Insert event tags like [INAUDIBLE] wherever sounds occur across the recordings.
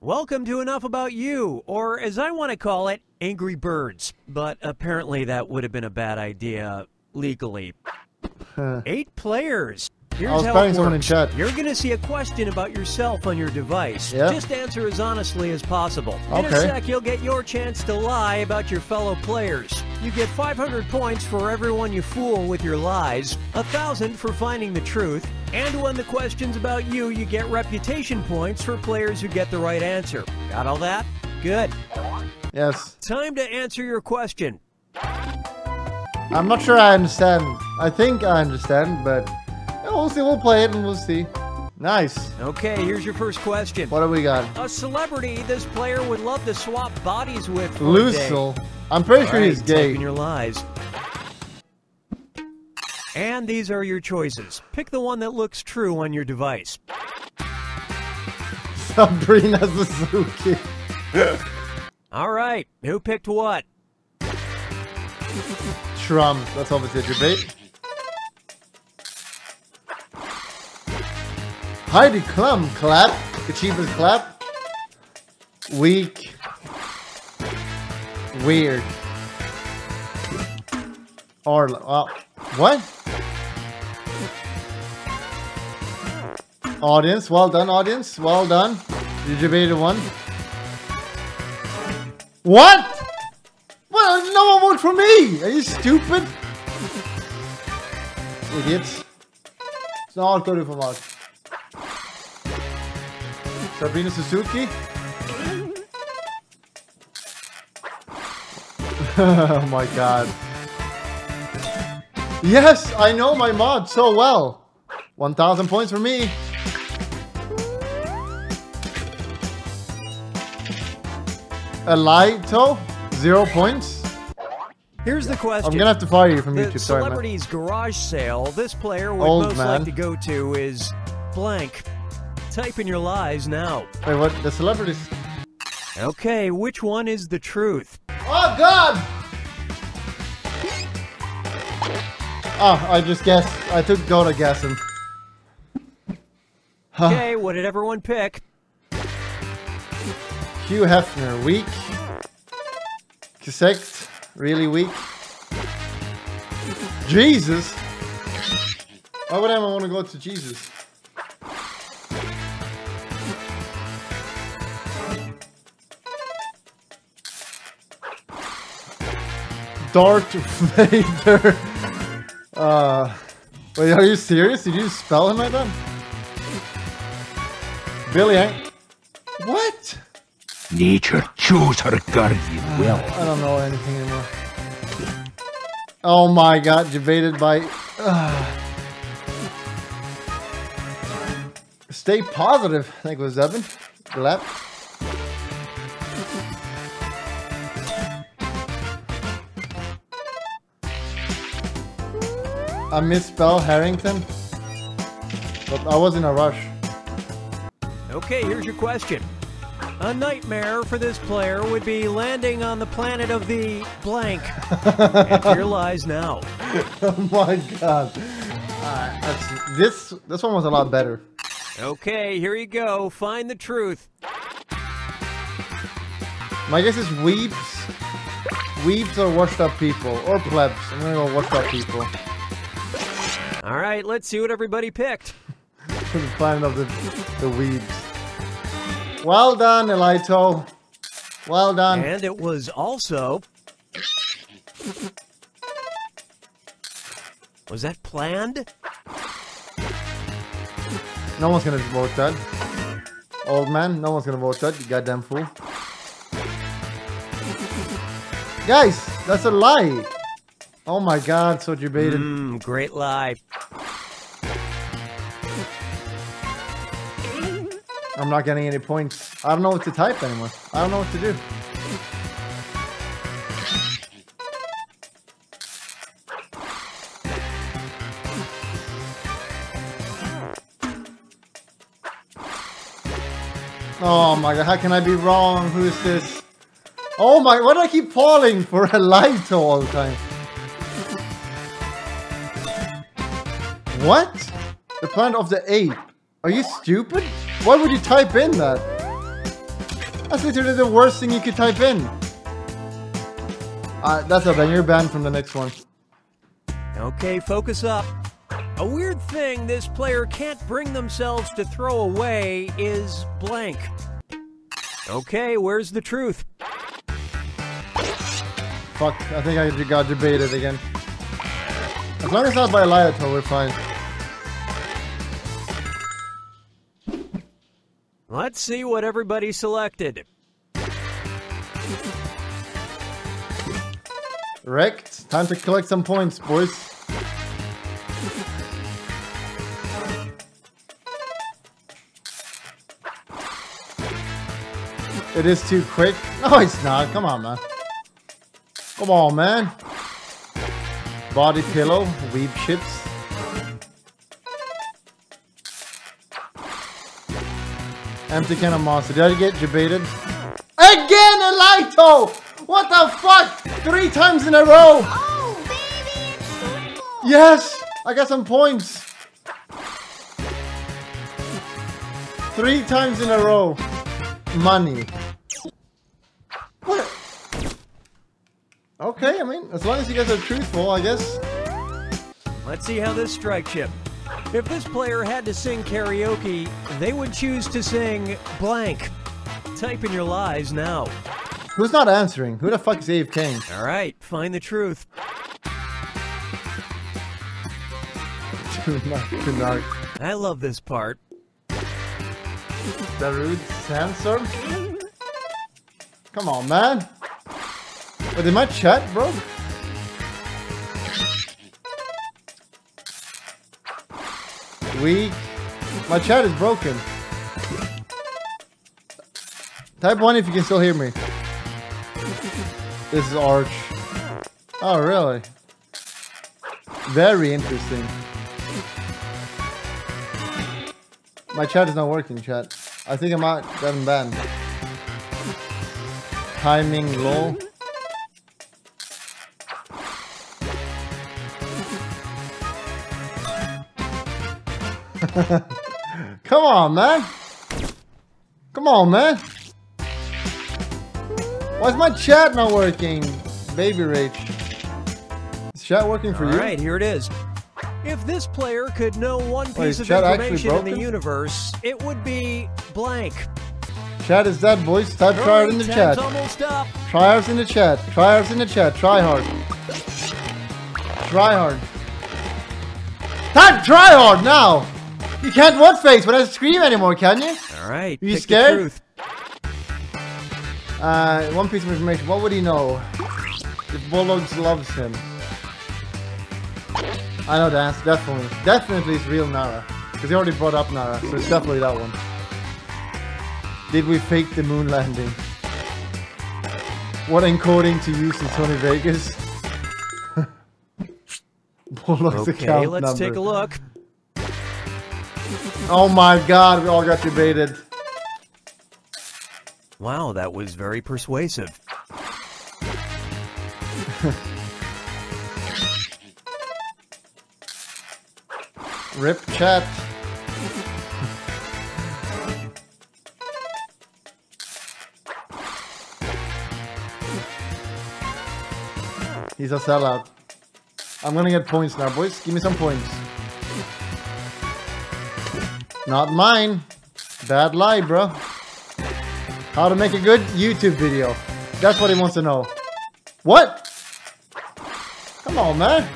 Welcome to Enough About You, or as I want to call it, Angry Birds. But apparently that would have been a bad idea legally. Eight players. Here's I was it someone in chat. You're going to see a question about yourself on your device. Yeah. Just answer as honestly as possible. Okay. In a sec, you'll get your chance to lie about your fellow players. You get 500 points for everyone you fool with your lies, a 1,000 for finding the truth, and when the question's about you, you get reputation points for players who get the right answer. Got all that? Good. Yes. Time to answer your question. I'm not sure I understand. I think I understand, but we'll see. We'll play it and we'll see. Nice. Okay, here's your first question. What do we got? A celebrity this player would love to swap bodies with for a day. Lucille. I'm pretty sure Alright, he's gay. in your lies. And these are your choices. Pick the one that looks true on your device. [LAUGHS] Sabrina Suzuki. [LAUGHS] All right, who picked what? Trump. That's obviously a debate. Heidi Klum. Clap. Achievement clap. Weak. Weird. Or uh, what? Audience, well done, audience, well done. Did you debated one. What? Well, no one voted for me. Are you stupid? Idiots. Alt går du for mat. Sabrina Suzuki. [LAUGHS] oh my god. Yes, I know my mod so well. 1,000 points for me. Elaitoh, zero points. Here's the question. I'm gonna have to fire you from the YouTube. Sorry, man. celebrity's garage sale this player would Old most man. like to go to is blank. Type in your lies now. Wait, what? The celebrities? Okay, which one is the truth? Oh God! Oh, I just guessed. I took Dota guessing. Okay, what did everyone pick? Hugh Hefner, weak. Sect, really weak. Jesus! Why would anyone want to go to Jesus? Darth Vader. [LAUGHS] Uh, wait, are you serious? Did you spell him like that? Billy, Hank. What? Nature chose her guardian well. I don't know anything anymore. Oh my god, Jebaited by. Uh, stay positive, I think it was Evan. Glap. I misspelled Harrington, but I was in a rush. Okay, here's your question. A nightmare for this player would be landing on the planet of the blank. [LAUGHS] Your lies now. oh my god. Uh, That's, this this one was a lot better. Okay, here you go. Find the truth. My guess is weebs. Weebs are washed up people. Or plebs. I'm gonna go washed up people. All right, let's see what everybody picked. [LAUGHS] planet of the, the weeds. Well done, Elaitoh. Well done. And it was also. Was that planned? No one's gonna vote that. Old man, no one's gonna vote that, you goddamn fool. Guys, that's a lie. Oh my god, so Jebaited. Mmm, great lie. I'm not getting any points. I don't know what to type anymore. I don't know what to do. Oh my god, how can I be wrong? Who is this? Oh my, why do I keep falling for a light all the time? What? The planet of the ape. Are you stupid? Why would you type in that? That's literally the worst thing you could type in. Uh, that's it, then you're banned from the next one. Okay, focus up. A weird thing this player can't bring themselves to throw away is blank. Okay, where's the truth? Fuck, I think I got Jebaited again. As long as not by Liato, we're fine. Let's see what everybody selected. Wrecked. Time to collect some points, boys. It is too quick. No, it's not. Come on, man. Come on, man. Body pillow, weeb chips. Empty can of monster. Did I get Jebaited? Again, Elaitoh! What the fuck? Three times in a row! Oh, baby. Yes! I got some points. Three times in a row. Money. What? Okay, I mean, as long as you guys are truthful, I guess. Let's see how this strikes you. If this player had to sing karaoke, they would choose to sing blank. Type in your lies now. Who's not answering? Who the fuck is Ave King? All right, find the truth. I love this part. Darude sandstorm? Come on, man. Wait, did my chat broke? Weak. My chat is broken. Type 1 if you can still hear me. This is Arch. Oh, really? Very interesting. My chat is not working, chat. I think I might get banned. Timing low. [LAUGHS] Come on, man. Come on, man. Why is my chat not working? Baby Rage. Is chat working for All you? right, here it is. If this player could know one Wait, piece of information in the universe, it would be blank. Chat is dead, boys. Type try hard in the chat. almost up. Try ours in the chat. Try ours in the chat. Try hard. Try hard. Type try hard now! You can't what face when I scream anymore, can you? All right, You scared? The truth. Uh, one piece of information. What would he know? If Bollocks loves him. I know the answer. Definitely. Definitely it's real Nara. Because he already brought up Nara. So it's definitely that one. Did we fake the moon landing? What encoding to use in Sony Vegas? [LAUGHS] Bollocks Okay, account let's number. take a look. Oh my god, we all got Jebaited. Wow, that was very persuasive. [LAUGHS] Rip chat. [LAUGHS] He's a sellout. I'm gonna get points now, boys. Give me some points. Not mine. Bad lie, bro. How to make a good YouTube video. That's what he wants to know. What? Come on, man.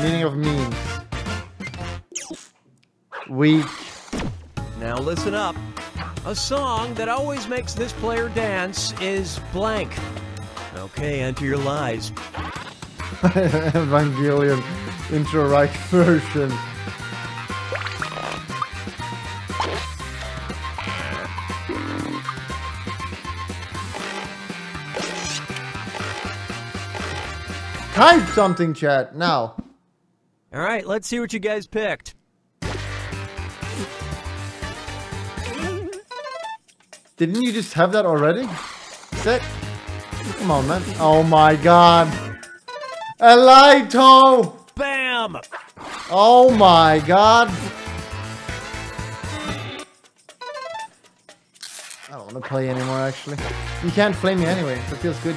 Meaning of memes. Weak. Now listen up. A song that always makes this player dance is blank. Okay, enter your lies. [LAUGHS] Evangelion intro right version. Type something, chat, now. All right, let's see what you guys picked. Didn't you just have that already? Set. Come on, man. Oh my god. Elaitoh! Bam! Oh my god. I don't want to play anymore actually. You can't flame me anyway, so it feels good.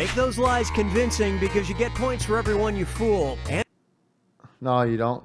Make those lies convincing because you get points for everyone you fool. And No, you don't.